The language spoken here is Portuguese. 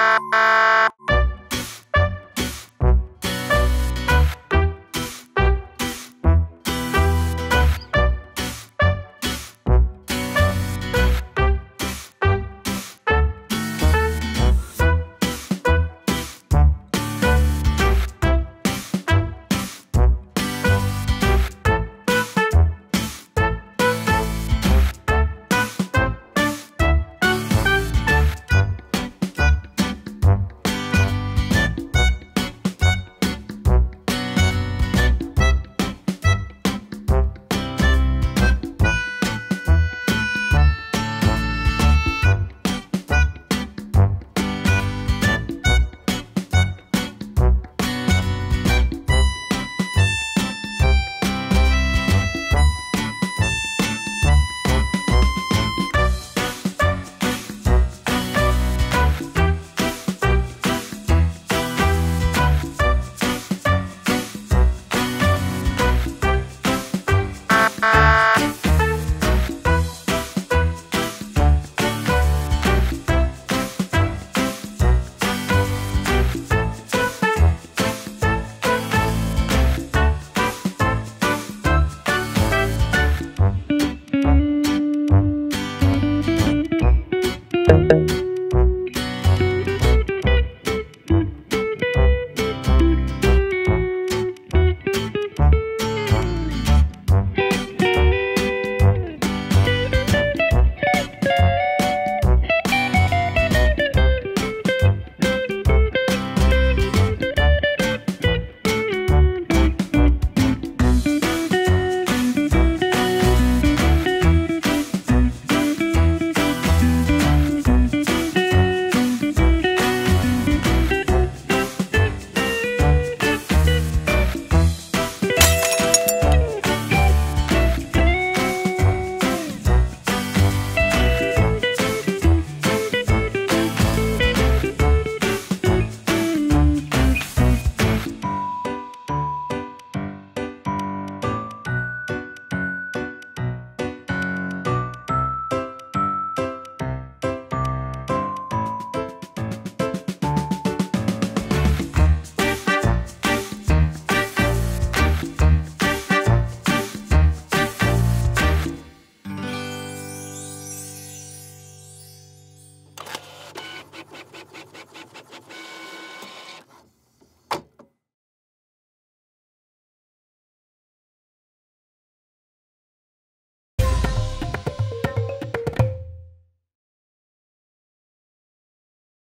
Música